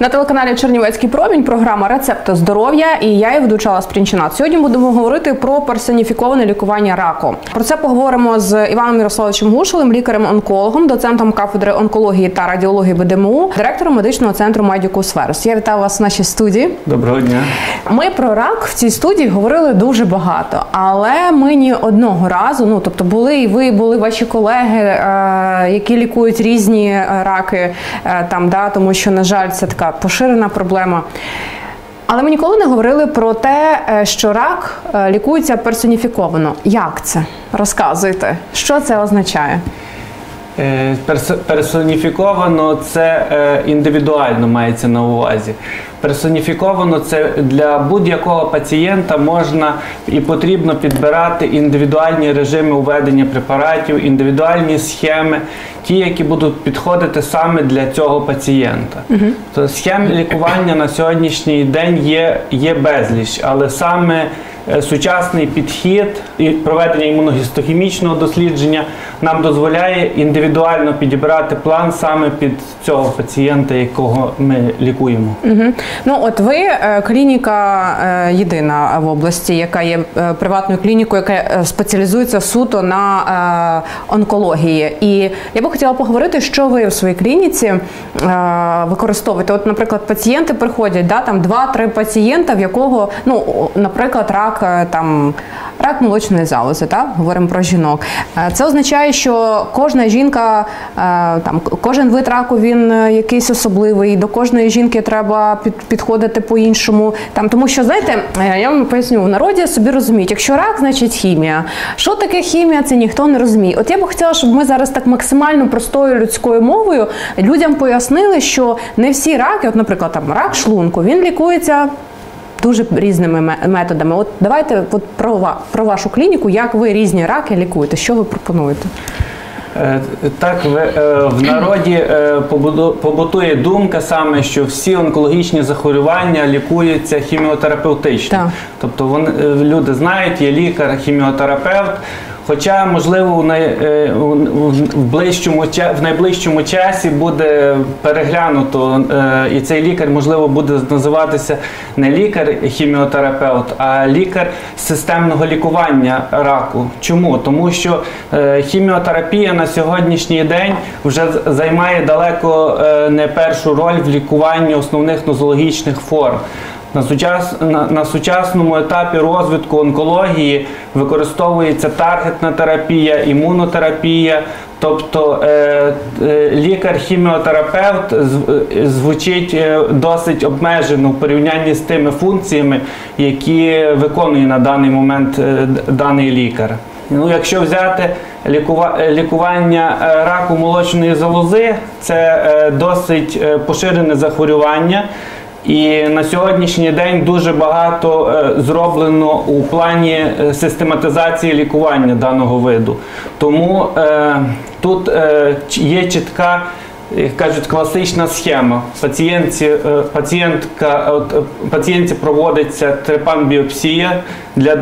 На телеканалі Чернівецький промінь програма Рецепти здоров'я і я її ведучала Спрінчина. Сьогодні будемо говорити про персоніфіковане лікування раку. Про це поговоримо з Іваном Ярославовичем Гушелем, лікарем-онкологом, доцентом кафедри онкології та радіології БДМУ, директором медичного центру Медікус Верс. Я вітаю вас в нашій студії. Доброго дня. Ми про рак в цій студії говорили дуже багато, але ми ні одного разу, ну тобто, були і ви, були ваші колеги, е, які лікують різні раки, е, там да, тому що на жаль, це така поширена проблема. Але ми ніколи не говорили про те, е, що рак е, лікується персоніфіковано. Як це? Розказуйте, що це означає? Е, Персоніфіковано це е, індивідуально мається на увазі. Персоніфіковано це для будь-якого пацієнта можна і потрібно підбирати індивідуальні режими введення препаратів, індивідуальні схеми, ті, які будуть підходити саме для цього пацієнта. То схем лікування на сьогоднішній день є, є безліч, але саме е, сучасний підхід і проведення імуногістохімічного дослідження нам дозволяє індивідуально підібрати план саме під цього пацієнта, якого ми лікуємо. Угу. Ну от ви е, клініка е, єдина в області, яка є е, приватною клінікою, яка спеціалізується суто на онкології. І я би хотіла поговорити, що ви в своїй клініці використовуєте. От, наприклад, пацієнти приходять, да, там два-три пацієнта, в якого, ну, наприклад, рак там. Рак молочної залози, так? говоримо про жінок. Е, Це означає, що кожна жінка, е, там кожен вид раку він е, якийсь особливий. До кожної жінки треба підходити по-іншому. Там тому, що знаєте, я вам поясню, в народі собі розуміють, якщо рак, значить хімія. Що таке хімія? Це ніхто не розуміє. От я би хотіла, щоб ми зараз так максимально простою людською мовою людям пояснили, що не всі раки, от, наприклад, там рак шлунку, він лікується дуже різними методами. От давайте от про, про вашу клініку, як ви різні раки лікуєте, що ви пропонуєте? Е, Так, е, в народі е, побутує думка саме, що всі онкологічні захворювання лікуються хіміотерапевтично. Так. Тобто вони, люди знають, є лікар, хіміотерапевт. Хоча, можливо, в, най, е, у- у- в, ближчому, в найближчому часі буде переглянуто, е, і цей лікар, можливо, буде називатися не лікар-хіміотерапевт, а лікар системного лікування раку. Чому? Тому що е, хіміотерапія на сьогоднішній день вже займає далеко не першу роль в лікуванні основних нозологічних форм. На, сучас, на, на сучасному етапі розвитку онкології використовується таргетна терапія, імунотерапія. Тобто е, е, лікар-хіміотерапевт е, звучить е, досить обмежено в порівнянні з тими функціями, які виконує на даний момент е, даний лікар. Ну, якщо взяти лікува- лікування раку молочної залози, це досить поширене захворювання. І на сьогоднішній день дуже багато е, зроблено у плані е, систематизації лікування даного виду. Тому е, тут є чітка. Як кажуть, класична схема. Пацієнтці, пацієнтка, пацієнтці проводиться трепан-біопсія для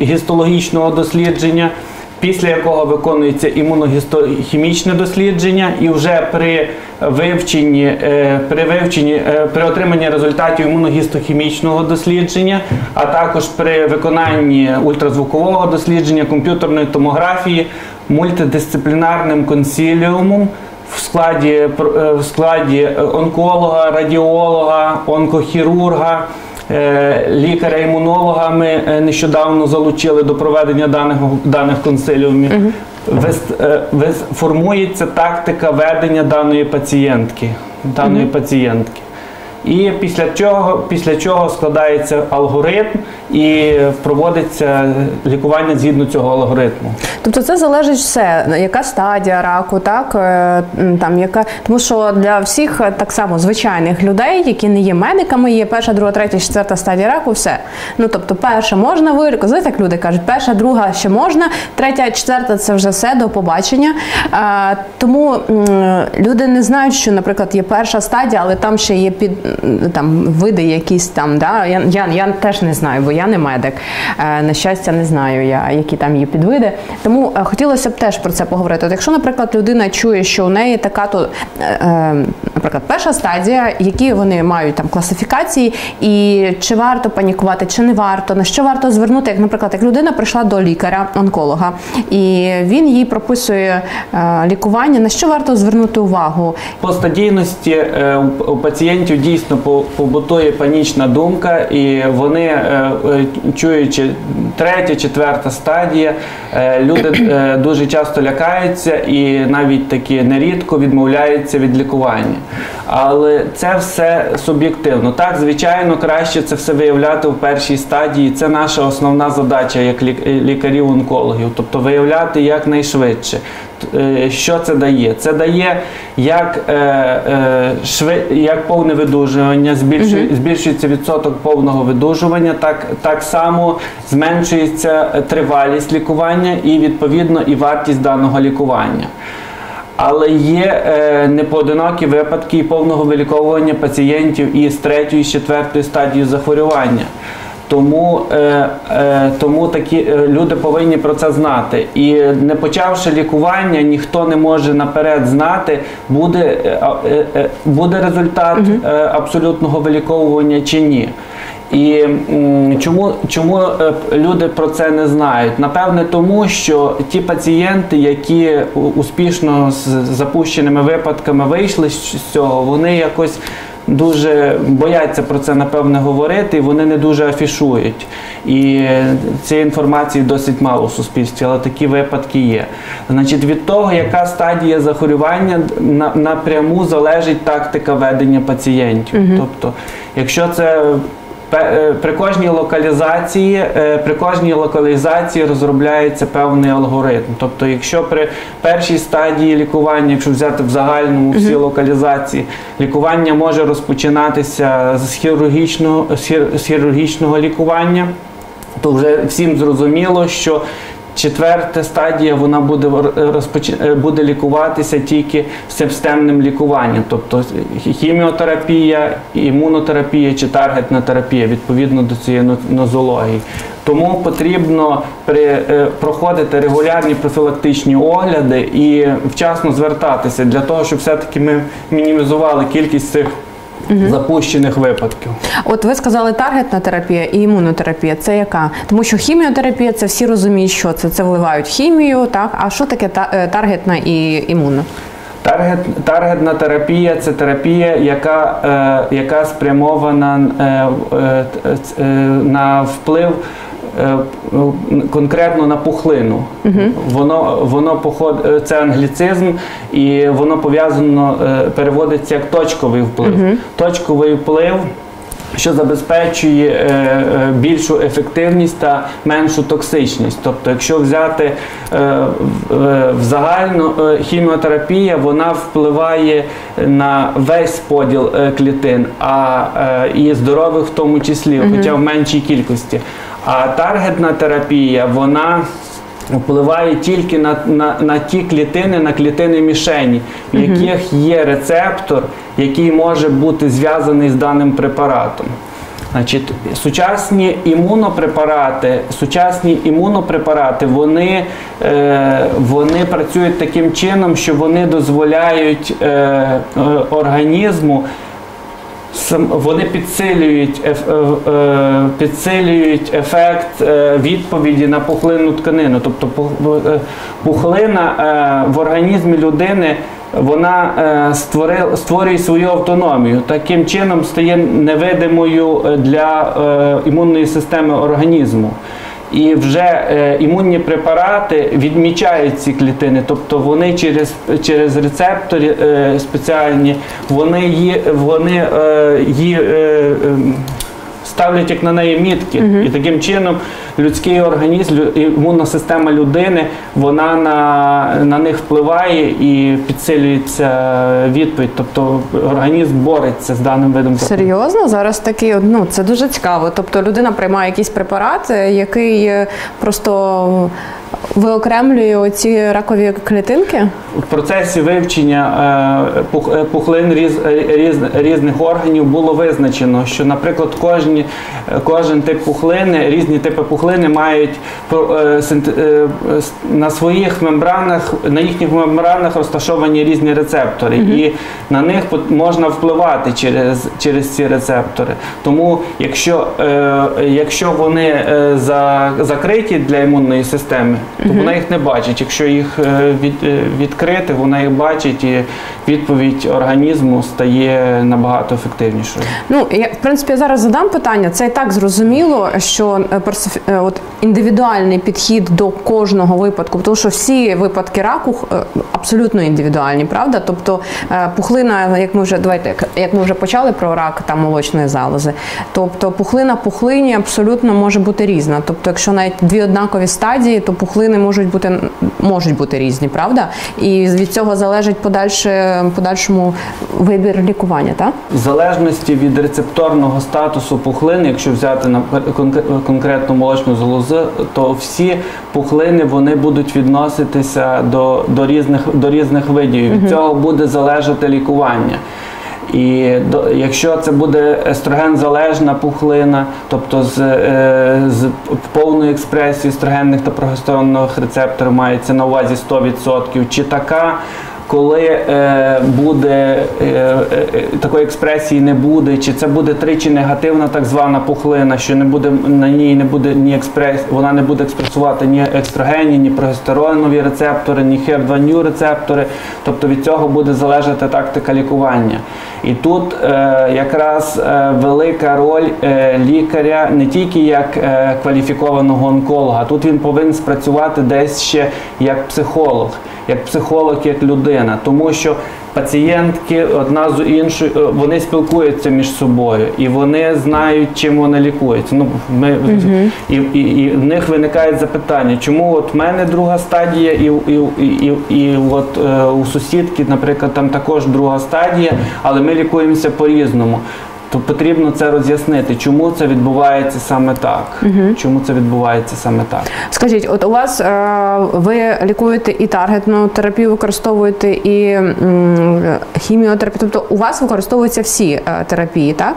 гістологічного дослідження, після якого виконується імуногістохімічне дослідження, і вже при вивченні, е, при вивченні, е, при отриманні результатів імуногістохімічного дослідження, а також при виконанні ультразвукового дослідження, комп'ютерної томографії, мультидисциплінарним консиліумом в складі, е, в складі онколога, радіолога, онкохірурга. Е, Лікаря-імунолога ми е, нещодавно залучили до проведення даних, даних консиліумів. Вис- вис- формується тактика ведення даної пацієнтки. Даної пацієнтки. І після чого, після чого складається алгоритм і проводиться лікування згідно цього алгоритму. Тобто це залежить все, яка стадія раку, так е, там яка тому, що для всіх е, так само звичайних людей, які не є медиками, є перша, друга, третя, четверта стадія раку, все. Ну тобто, перша можна вилікувати. Знаєте, як люди кажуть, перша, друга ще можна, третя, четверта це вже все до побачення. А, тому люди не знають, що, наприклад, є перша стадія, але там ще є під там види якісь там. Да? Я, я, я теж не знаю, бо я не медик. Е, на щастя, не знаю я, які там є підвиди. Тому е, хотілося б теж про це поговорити. От якщо, наприклад, людина чує, що у неї така то е, наприклад, перша стадія, які вони мають там класифікації, і чи варто панікувати, чи не варто, на що варто звернути, як, наприклад, як людина прийшла до лікаря-онколога, і він їй прописує лікування, на що варто звернути увагу? По стадійності у- пацієнтів дійсно по- побутує панічна думка, і вони, чуючи третя, четверта стадія, е, люди е, дуже часто лякаються і навіть таки нерідко відмовляються від лікування. Але це все суб'єктивно. Так, звичайно, краще це все виявляти в першій стадії. Це наша основна задача як лік- лікарів-онкологів, тобто виявляти якнайшвидше. Е, Що це дає? Це дає як, е, е, шви, як повне видужування, збільшує, збільшується відсоток повного видужування, так, так само зменшується тривалість лікування і відповідно і вартість даного лікування. Але є е, непоодинокі випадки повного виліковування пацієнтів із третьої, четвертої стадії захворювання. Тому, е, е, тому такі е, люди повинні про це знати. І не почавши лікування, ніхто не може наперед знати, буде, е, е, е, буде результат е, абсолютного виліковування чи ні. І м, чому, чому е, люди про це не знають? Напевне, тому що ті пацієнти, які успішно з запущеними випадками вийшли з цього, вони якось дуже бояться про це напевне говорити, і вони не дуже афішують. І цієї інформації досить мало в суспільстві, але такі випадки є. Значить, від того, яка стадія захворювання, напряму залежить тактика ведення пацієнтів. Тобто, якщо це При кожній локалізації, е, при кожній локалізації розробляється певний алгоритм. Тобто, якщо при першій стадії лікування, якщо взяти в загальному всі локалізації, лікування може розпочинатися з хірургічного, з хірургічного лікування, то вже всім зрозуміло, що четверта стадія вона буде розпоч... е, буде лікуватися тільки системним лікуванням, тобто хіміотерапія, імунотерапія чи таргетна терапія відповідно до цієї нозології. Тому потрібно при, е, проходити регулярні профілактичні огляди і вчасно звертатися для того, щоб все-таки ми мінімізували кількість цих запущених випадків. От ви сказали таргетна терапія і імунотерапія. Це яка? Тому що хіміотерапія це всі розуміють, що це. Це вливають хімію, так? А що таке та- е, таргетна і імунна? Таргет, таргетна терапія це терапія, яка, е, яка спрямована е, е, е, на вплив. Е, Конкретно на пухлину. Воно, воно поход, е, це англіцизм, і воно пов'язано, е, переводиться як точковий вплив. Точковий вплив що забезпечує е, більшу ефективність та меншу токсичність. Тобто, якщо взяти е, в- в загальну е, хіміотерапія, вона впливає на весь поділ клітин, а і здорових в тому числі, хоча в меншій кількості. А таргетна терапія, вона впливає тільки на, на, на ті клітини, на клітини мішені, в яких є рецептор, який може бути зв'язаний з даним препаратом. Значить, сучасні імунопрепарати, сучасні імунопрепарати, вони, е, вони працюють таким чином, що вони дозволяють е, е, організму вони підсилюють, е, е, підсилюють ефект е, відповіді на пухлинну тканину. Тобто пух- пухлина в організмі людини вона створює свою автономію. Таким чином стає невидимою для імунної системи організму. І вже е, імунні препарати відмічають ці клітини, тобто вони через, через рецептори е, спеціальні, вони її, вони, е, ставлять як на неї мітки. І таким чином людський організм, імунна система людини, вона на, на них впливає і підсилюється відповідь. Тобто організм бореться з даним видом. Серйозно? Зараз от, ну це дуже цікаво. Тобто людина приймає якийсь препарат, е, який е, просто виокремлює ці ракові клітинки? В процесі вивчення е, е, пухлин різ, е, різ, різних органів було визначено, що, наприклад, кожні, кожен тип пухлини, різні типи пухлини мають на своїх мембранах, на їхніх мембранах розташовані різні рецептори, і на них можна впливати через, через ці рецептори. Тому, якщо, якщо вони за, закриті для імунної системи, то вона їх не бачить. Якщо їх е, від, е, відкрити, вона їх бачить, і відповідь організму стає набагато ефективнішою. Ну я в принципі зараз задам питання. Це і так зрозуміло, що е, от індивідуальний підхід до кожного випадку, тому що всі випадки раку абсолютно індивідуальні, правда? Тобто пухлина, як ми вже давайте, як- ми вже почали про рак там молочної залози, тобто пухлина пухлині абсолютно може бути різна. Тобто, якщо навіть дві однакові стадії, то пухлини можуть бути можуть бути різні, правда? І від цього залежить подальше подальшому вибір лікування, так? В залежності від рецепторного статусу пухлин, якщо взяти на конкре- конкретну молочну залозу, то всі пухлини вони будуть відноситися до, до, різних, до різних видів. Від цього буде залежати лікування. І до, якщо це буде естроген-залежна пухлина, тобто з, е, з повною експресією естрогенних та прогестеронних рецепторів мається на увазі 100%, чи така, коли е, буде е, е, такої експресії не буде, чи це буде тричі негативна так звана пухлина, що не буде на ній не буде ні експрес, вона не буде експресувати ні естрогенні, ні прогестеронові рецептори, ні HER2 рецептори. Тобто від цього буде залежати тактика лікування. І тут е, якраз е, велика роль е, лікаря не тільки як е, кваліфікованого онколога, тут він повинен спрацювати десь ще як психолог, як психолог, як людина, тому що пацієнтки одна з іншою е, вони спілкуються між собою і вони знають, чим вони лікуються. Ну ми і, і, і в них виникають запитання, чому от в мене друга стадія, і, і, і, і, і от е, у сусідки, наприклад, там також друга стадія, але ми лікуємося по-різному. То потрібно це роз'яснити, чому це відбувається саме так. Чому це відбувається саме так? Скажіть, от у вас е, ви лікуєте і таргетну терапію, використовуєте і м, хіміотерапію, тобто у вас використовуються всі е, терапії, так?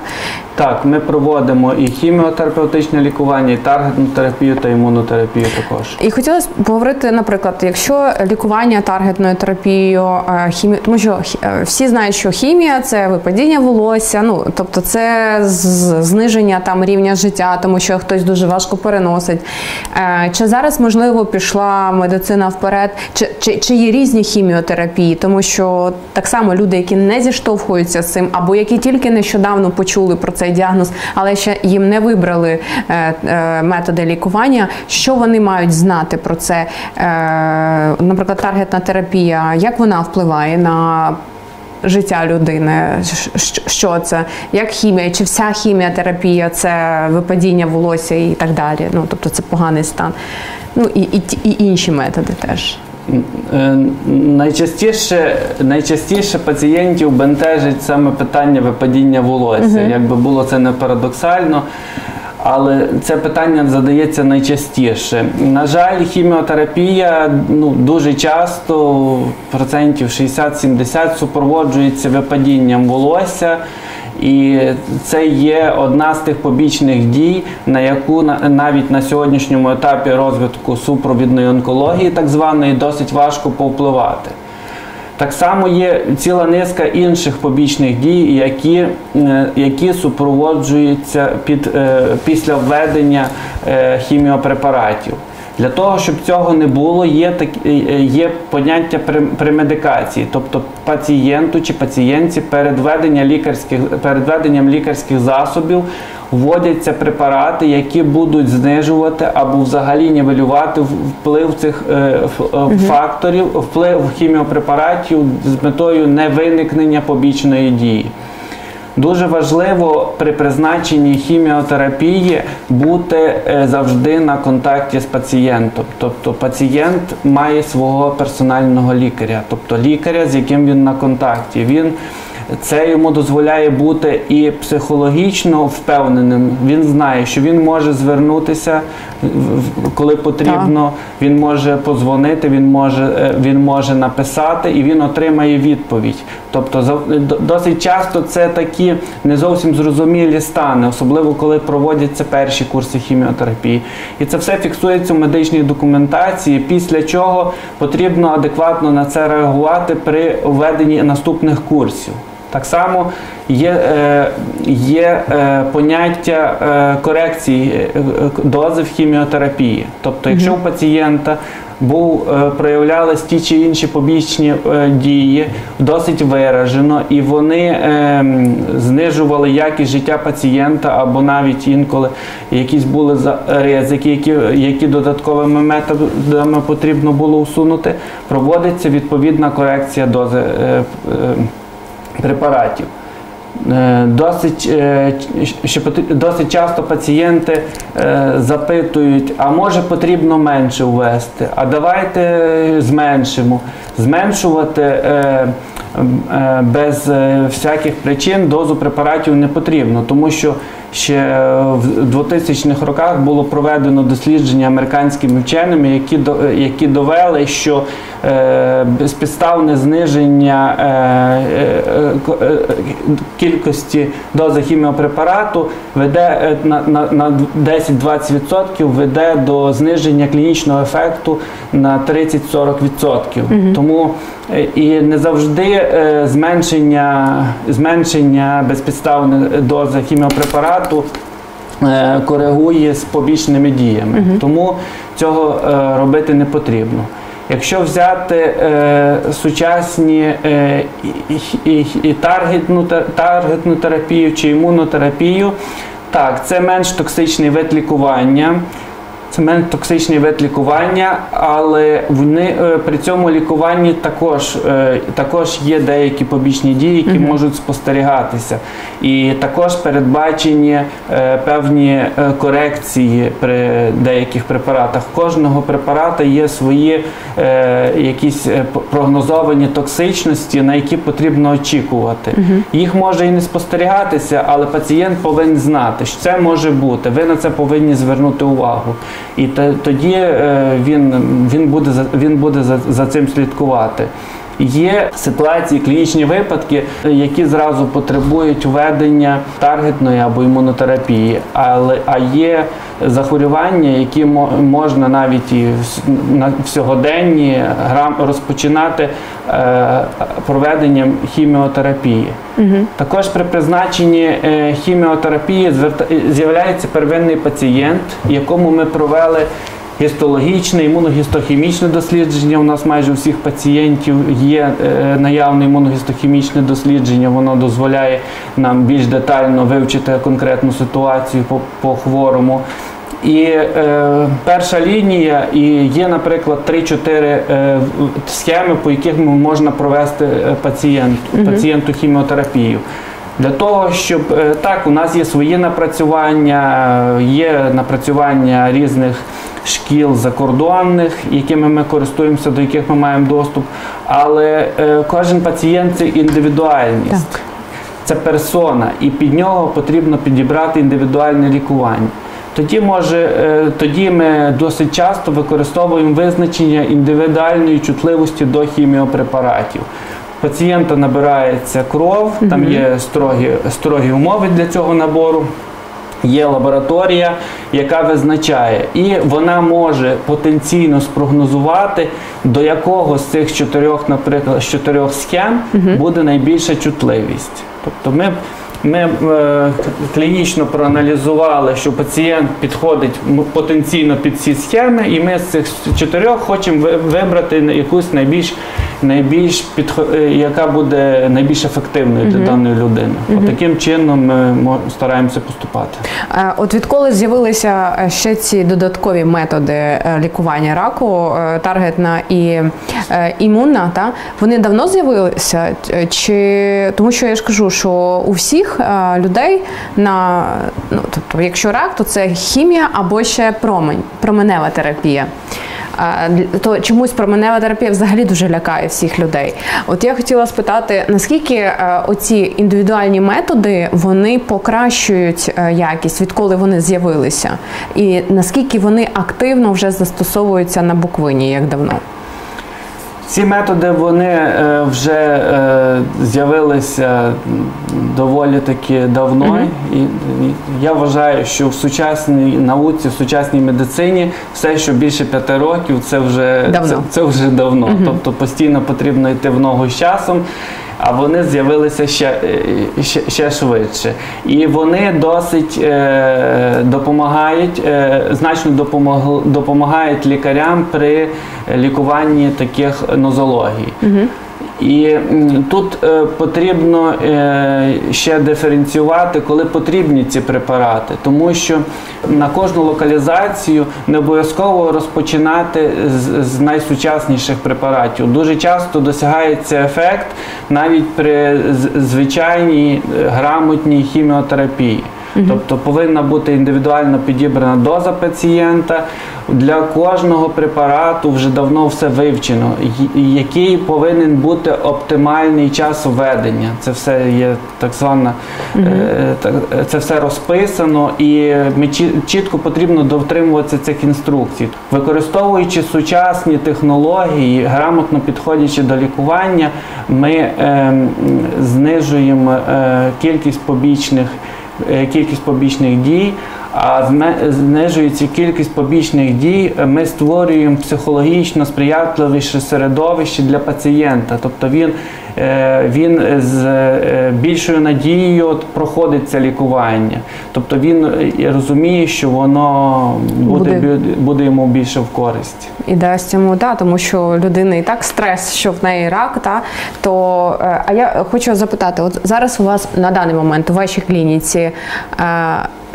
Так, ми проводимо і хіміотерапевтичне лікування, і таргетну терапію та імунотерапію також. І хотілося поговорити, наприклад, якщо лікування таргетною терапією, е, хімі... тому що е, всі знають, що хімія це випадіння волосся, ну тобто це зниження там рівня життя, тому що хтось дуже важко переносить. Е, Чи зараз можливо пішла медицина вперед, чи, чи, чи є різні хіміотерапії, тому що так само люди, які не зіштовхуються з цим, або які тільки нещодавно почули про цей діагноз, але ще їм не вибрали е, е, методи лікування, що вони мають знати про це? Е, наприклад, таргетна терапія, як вона впливає на життя людини? Що це? Як хімія? Чи вся хіміотерапія це випадіння волосся і так далі? Ну тобто це поганий стан. Ну і, і, і інші методи теж. Е, Найчастіше, найчастіше пацієнтів бентежить саме питання випадіння волосся. Якби було це не парадоксально, але це питання задається найчастіше. На жаль, хіміотерапія ну, дуже часто, процентів 60-70, супроводжується випадінням волосся. І це є одна з тих побічних дій, на яку навіть на сьогоднішньому етапі розвитку супровідної онкології, так званої, досить важко повпливати. Так само є ціла низка інших побічних дій, які, е, які супроводжуються під, е, після введення е, хіміопрепаратів. Для того, щоб цього не було, є, так, е, е, є поняття прем- премедикації, тобто пацієнту чи пацієнтці перед, лікарських, перед введенням лікарських засобів вводяться препарати, які будуть знижувати або взагалі нівелювати вплив цих е, е, факторів, вплив хіміопрепаратів з метою невиникнення побічної дії. Дуже важливо при призначенні хіміотерапії бути е, завжди на контакті з пацієнтом. Тобто пацієнт має свого персонального лікаря, тобто лікаря, з яким він на контакті. Він Це йому дозволяє бути і психологічно впевненим. Він знає, що він може звернутися, коли потрібно. Він може подзвонити, він може е, він може написати і він отримає відповідь. Тобто, досить часто це такі не зовсім зрозумілі стани, особливо коли проводяться перші курси хіміотерапії. І це все фіксується в медичній документації, після чого потрібно адекватно на це реагувати при введенні наступних курсів. Так само є е, є е, поняття е, корекції дози в хіміотерапії. Тобто, якщо у пацієнта був проявлялись ті чи інші побічні дії досить виражено, і вони знижували якість життя пацієнта, або навіть інколи якісь були ризики, які які додатковими методами потрібно було усунути, проводиться відповідна корекція дози препаратів. Е, досить е, досить часто пацієнти е, запитують, а може потрібно менше ввести, а давайте зменшимо. Зменшувати без всяких причин дозу препаратів не потрібно, тому що ще в 2000-х роках було проведено дослідження американськими вченими, які які довели, що е, безпідставне зниження е, е, кількості дози хіміопрепарату веде на, на, на 10-20% веде до зниження клінічного ефекту на 30-40%. Угу. Тому і не завжди зменшення, зменшення безпідставної дози хіміопрепарату апарату е, коригує з побічними діями. Угу. Тому цього е, робити не потрібно. Якщо взяти е, сучасні е, і, і, і таргетну, таргетну терапію чи імунотерапію, так, це менш токсичний вид лікування. Це менш токсичний вид лікування, але вони е, при цьому лікуванні також е, також є деякі побічні дії, які угу. можуть спостерігатися. І також передбачені е, певні корекції при деяких препаратах. Кожного препарата є свої якісь прогнозовані токсичності, на які потрібно очікувати. Угу. Їх може і не спостерігатися, але пацієнт повинен знати, що це може бути. Ви на це повинні звернути увагу. І тоді е, він він буде він буде за, за цим слідкувати. Є ситуації, клінічні випадки, які зразу потребують введення таргетної або імунотерапії, але а є захворювання, які можна навіть і в сьогоденні розпочинати е, проведенням хіміотерапії. Угу. Також при призначенні е, хіміотерапії з'являється первинний пацієнт, якому ми провели гістологічне, імуногістохімічне дослідження. У нас майже у всіх пацієнтів є е, наявне імуногістохімічне дослідження, воно дозволяє нам більш детально вивчити конкретну ситуацію по, по хворому. І е, перша лінія, і є, наприклад, 3-4 е, схеми, по яких можна провести е, пацієнт, пацієнту хіміотерапію. Для того, щоб е, так, у нас є свої напрацювання, є напрацювання різних шкіл закордонних, якими ми користуємося, до яких ми маємо доступ. Але е, кожен пацієнт це індивідуальність, так. це персона, і під нього потрібно підібрати індивідуальне лікування. Тоді може, е, тоді ми досить часто використовуємо визначення індивідуальної чутливості до хіміопрепаратів. Пацієнта набирається кров, там є строгі, строгі умови для цього набору. Є лабораторія, яка визначає, і вона може потенційно спрогнозувати, до якого з цих чотирьох, наприклад, з чотирьох схем буде найбільша чутливість. Тобто ми ми е, клінічно проаналізували, що пацієнт підходить потенційно під ці схеми, і ми з цих чотирьох хочемо вибрати якусь найбільш найбільш підход, е, яка буде найбільш ефективною для даної людини. Угу. От таким чином ми стараємося поступати. Е, от відколи з'явилися е, ще ці додаткові методи лікування раку, таргетна і імунна, та вони давно з'явилися? Чи тому, що я ж кажу, що у всіх людей на ну тобто, якщо рак, то це хімія або ще промень, променева терапія. то чомусь променева терапія взагалі дуже лякає всіх людей. От я хотіла спитати, наскільки оці індивідуальні методи вони покращують якість, відколи вони з'явилися, і наскільки вони активно вже застосовуються на буквині, як давно? Ці методи вони е, вже е, з'явилися доволі таки давно. Mm -hmm. І я вважаю, що в сучасній науці, в сучасній медицині все, що більше п'яти років, це вже давно. Це, це вже давно. Mm -hmm. Тобто постійно потрібно йти в ногу з часом а вони з'явилися ще е, ще, ще швидше. І вони досить е, допомагають, е, значно допомог, допомагають лікарям при лікуванні таких нозологій. Угу. І тут е, потрібно е, ще диференціювати, коли потрібні ці препарати, тому що на кожну локалізацію не обов'язково розпочинати з, найсучасніших препаратів. Дуже часто досягається ефект навіть при звичайній е, грамотній хіміотерапії. Тобто повинна бути індивідуально підібрана доза пацієнта. Для кожного препарату вже давно все вивчено, який повинен бути оптимальний час введення. Це все є так звана, е, це все розписано, і ми чітко потрібно дотримуватися цих інструкцій, використовуючи сучасні технології, грамотно підходячи до лікування, ми е, знижуємо е, кількість побічних. Е, кількість побічних дій, а знижується кількість побічних дій, ми створюємо психологічно сприятливіше середовище для пацієнта. Тобто він Е, він з е, більшою надією проходить це лікування. Тобто він е, розуміє, що воно буде буде, буде йому більше в користь. І дасть йому, да, тому що людина і так стрес, що в неї рак, та, то а я хочу запитати: от зараз у вас на даний момент у вашій клініці.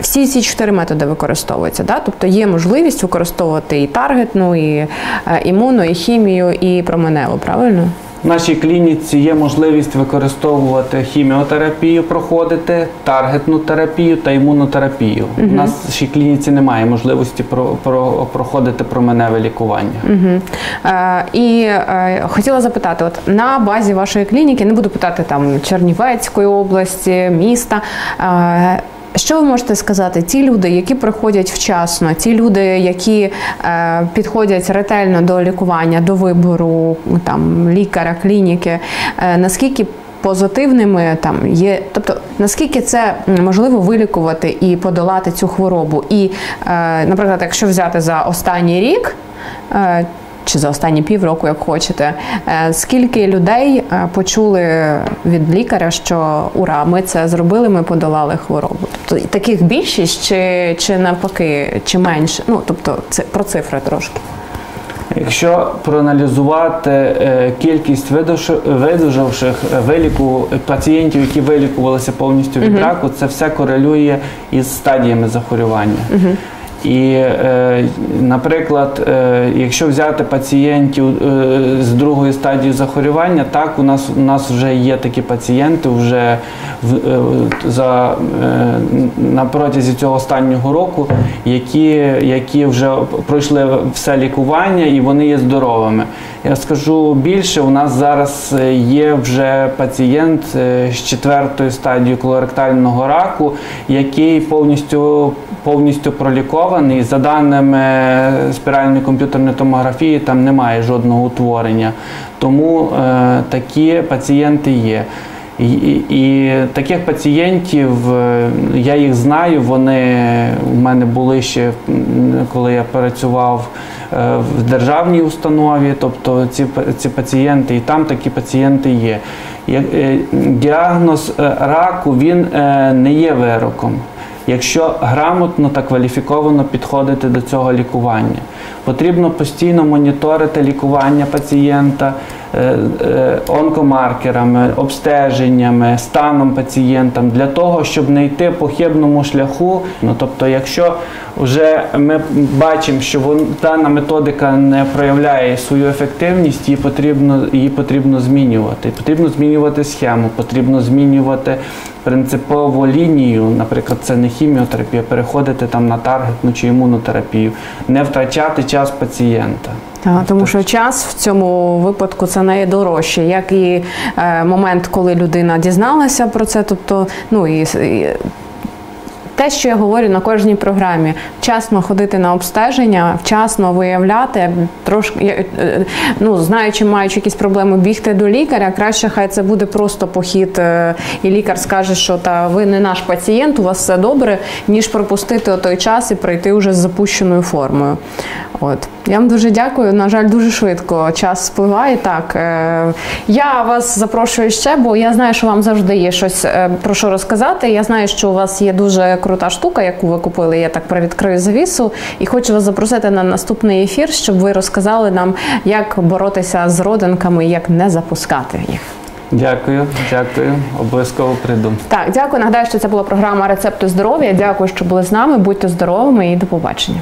Всі ці чотири методи використовуються, да? тобто є можливість використовувати і таргетну, і імуну, і хімію, і променеву, правильно? В нашій клініці є можливість використовувати хіміотерапію, проходити, таргетну терапію та імунотерапію. Угу. У нас в нашій клініці немає можливості про, про, проходити променеве лікування. Угу. Е, І е, хотіла запитати: от на базі вашої клініки, не буду питати там Чернівецької області, міста. Е, що ви можете сказати? Ті люди, які приходять вчасно, ті люди, які е, підходять ретельно до лікування, до вибору там лікаря, клініки, е, наскільки позитивними там є, тобто наскільки це можливо вилікувати і подолати цю хворобу? І, е, наприклад, якщо взяти за останній рік. Чи за останні півроку, як хочете. Е, скільки людей е, почули від лікаря, що ура, ми це зробили, ми подолали хворобу? Тобто таких більшість чи чи навпаки, чи менше? Ну тобто, це про цифри трошки. Якщо проаналізувати е, кількість видужавших виліку пацієнтів, які вилікувалися повністю від uh раку, це все корелює із стадіями захворювання. Uh і, е, наприклад, е, якщо взяти пацієнтів е, з другої стадії захворювання, так у нас у нас вже є такі пацієнти вже за на протязі цього останнього року, які які вже пройшли все лікування і вони є здоровими. Я скажу більше, у нас зараз є вже пацієнт з четвертої стадії колоректального раку, який повністю повністю пролікований. За даними спіральної комп'ютерної томографії, там немає жодного утворення. Тому е, такі пацієнти є. І, і, і таких пацієнтів е, я їх знаю. Вони у мене були ще коли я працював е, в державній установі, тобто ці ці пацієнти, і там такі пацієнти є. Е, діагноз раку він не є вироком якщо грамотно та кваліфіковано підходити до цього лікування. Потрібно постійно моніторити лікування пацієнта онкомаркерами, обстеженнями, станом пацієнта для того, щоб не йти по хибному шляху. Ну тобто, якщо вже ми бачимо, що вон, дана методика не проявляє свою ефективність, її потрібно, її потрібно змінювати. Потрібно змінювати схему, потрібно змінювати принципову лінію, наприклад, це не хіміотерапія, переходити там на таргетну чи імунотерапію, не втрачати час пацієнта. Так, тому що час в цьому випадку це найдорожче, як і е, момент, коли людина дізналася про це, тобто, ну і, і те, що я говорю на кожній програмі, вчасно ходити на обстеження, вчасно виявляти, трошки е, е, ну знаючи, маючи якісь проблеми, бігти до лікаря. Краще хай це буде просто похід, е, і лікар скаже, що та ви не наш пацієнт, у вас все добре, ніж пропустити той час і прийти вже з запущеною формою. От я вам дуже дякую. На жаль, дуже швидко час спливає. Так е, я вас запрошую ще, бо я знаю, що вам завжди є щось е, про що розказати. Я знаю, що у вас є дуже крута штука, яку ви купили. Я так привідкрию завісу, і хочу вас запросити на наступний ефір, щоб ви розказали нам, як боротися з родинками, як не запускати їх. Дякую, дякую. Обов'язково прийду. Так, дякую. Нагадаю, що це була програма Рецепти здоров'я. Дякую, що були з нами. Будьте здоровими і до побачення.